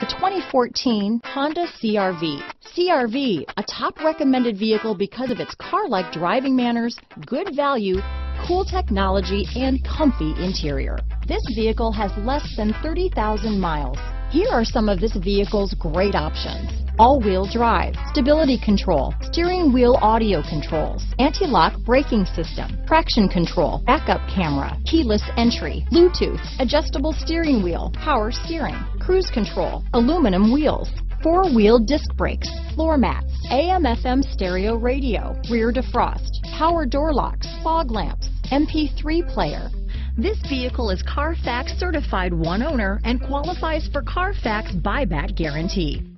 The 2014 Honda CRV. CRV, a top recommended vehicle because of its car-like driving manners, good value, cool technology, and comfy interior. This vehicle has less than 30,000 miles. Here are some of this vehicle's great options. All-wheel drive, stability control, steering wheel audio controls, anti-lock braking system, traction control, backup camera, keyless entry, Bluetooth, adjustable steering wheel, power steering, cruise control, aluminum wheels, four-wheel disc brakes, floor mats, AM FM stereo radio, rear defrost, power door locks, fog lamps, MP3 player. This vehicle is Carfax certified one owner and qualifies for Carfax buyback guarantee.